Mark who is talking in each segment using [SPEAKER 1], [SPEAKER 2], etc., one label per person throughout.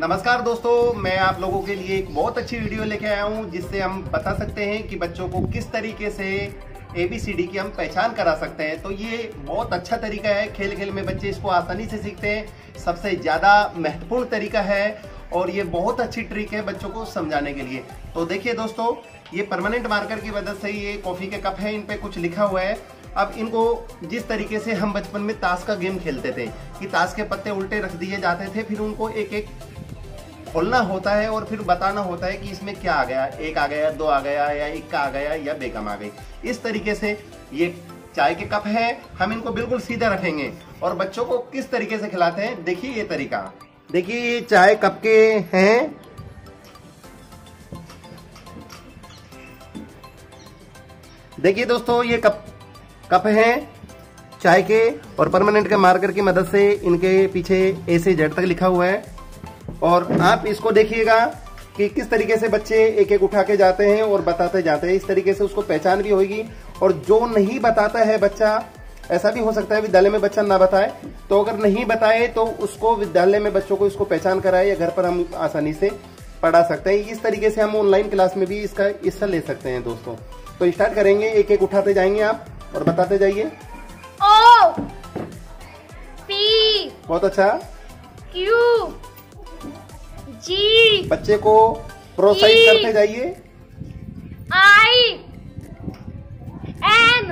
[SPEAKER 1] नमस्कार दोस्तों, मैं आप लोगों के लिए एक बहुत अच्छी वीडियो लेके आया हूँ, जिससे हम बता सकते हैं कि बच्चों को किस तरीके से ए बी सी डी की हम पहचान करा सकते हैं। तो ये बहुत अच्छा तरीका है खेल खेल में बच्चे इसको आसानी से सीखते हैं। सबसे ज़्यादा महत्वपूर्ण तरीका है और ये बहुत अच्छी ट्रिक है बच्चों को समझाने के लिए। तो देखिए दोस्तों, ये परमानेंट मार्कर की मदद से ये कॉफ़ी के कप है, इन पर कुछ लिखा हुआ है। अब इनको जिस तरीके से हम बचपन में ताश का गेम खेलते थे, कि ताश के पत्ते उल्टे रख दिए जाते थे, फिर उनको एक एक खोलना होता है और फिर बताना होता है कि इसमें क्या आ गया, एक आ गया, दो आ गया, या इक्का आ गया, या बेगम आ गई। इस तरीके से ये चाय के कप है, हम इनको बिल्कुल सीधा रखेंगे। और बच्चों को किस तरीके से खिलाते हैं, देखिए ये तरीका। देखिए चाय कप के हैं। देखिए दोस्तों, ये कप कप हैं चाय के, और परमानेंट के मार्कर की मदद से इनके पीछे ए से जेड तक लिखा हुआ है। और आप इसको देखिएगा कि किस तरीके से बच्चे एक एक उठा के जाते हैं और बताते जाते हैं। इस तरीके से उसको पहचान भी होगी और जो नहीं बताता है बच्चा ऐसा भी हो सकता है विद्यालय में बच्चा ना बताए। तो अगर नहीं बताए तो उसको विद्यालय में बच्चों को इसको पहचान कराए या घर पर हम आसानी से पढ़ा सकते हैं। इस तरीके से हम ऑनलाइन क्लास में भी इसका हिस्सा ले सकते हैं दोस्तों। तो स्टार्ट करेंगे एक एक उठाते जाएँगे आप और बताते जाइए। बहुत अच्छा।
[SPEAKER 2] Q G
[SPEAKER 1] बच्चे को प्रोत्साहित। करते जाइए।
[SPEAKER 2] I N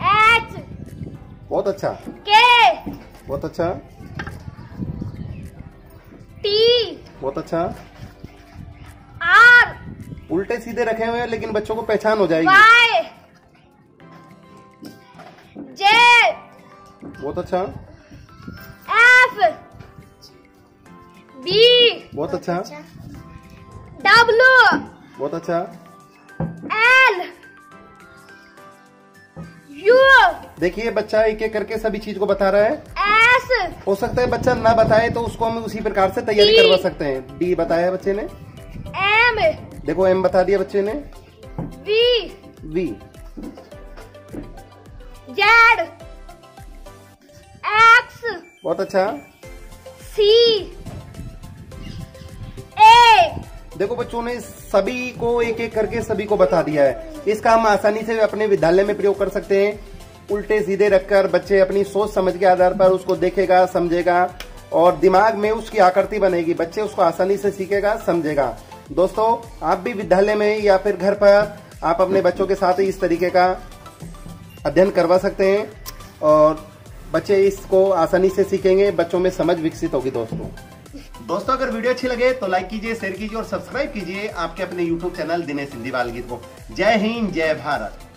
[SPEAKER 2] H
[SPEAKER 1] बहुत अच्छा।
[SPEAKER 2] के।
[SPEAKER 1] बहुत अच्छा।
[SPEAKER 2] टी।
[SPEAKER 1] बहुत अच्छा।
[SPEAKER 2] R
[SPEAKER 1] उल्टे सीधे रखे हुए हैं लेकिन बच्चों को पहचान हो जाएगी।
[SPEAKER 2] Y J
[SPEAKER 1] बहुत अच्छा।
[SPEAKER 2] F B
[SPEAKER 1] बहुत अच्छा।
[SPEAKER 2] डब्लू
[SPEAKER 1] बहुत अच्छा।
[SPEAKER 2] एल यू
[SPEAKER 1] देखिए बच्चा एक एक करके सभी चीज़ को बता रहा है।
[SPEAKER 2] एस
[SPEAKER 1] हो सकता है बच्चा ना बताए तो उसको हम उसी प्रकार से तैयारी करवा सकते हैं। बी बताया है बच्चे ने?
[SPEAKER 2] एम
[SPEAKER 1] देखो एम बता दिया बच्चे ने।
[SPEAKER 2] V
[SPEAKER 1] वी
[SPEAKER 2] जेड एक्स
[SPEAKER 1] बहुत अच्छा।
[SPEAKER 2] A
[SPEAKER 1] देखो बच्चों, ने सभी को एक एक करके सभी को बता दिया है। इसका हम आसानी से अपने विद्यालय में प्रयोग कर सकते हैं। उल्टे सीधे रखकर बच्चे अपनी सोच समझ के आधार पर उसको देखेगा, समझेगा और दिमाग में उसकी आकृति बनेगी। बच्चे उसको आसानी से सीखेगा, समझेगा। दोस्तों, आप भी विद्यालय में या फिर घर पर आप अपने बच्चों के साथ इस तरीके का अध्ययन करवा सकते हैं और बच्चे इसको आसानी से सीखेंगे। बच्चों में समझ विकसित होगी, दोस्तों। दोस्तों, अगर वीडियो अच्छी लगे तो लाइक कीजिए, शेयर कीजिए और सब्सक्राइब कीजिए आपके अपने यूट्यूब चैनल दिनेश सिंधी बाल गीत को। जय हिंद, जय भारत।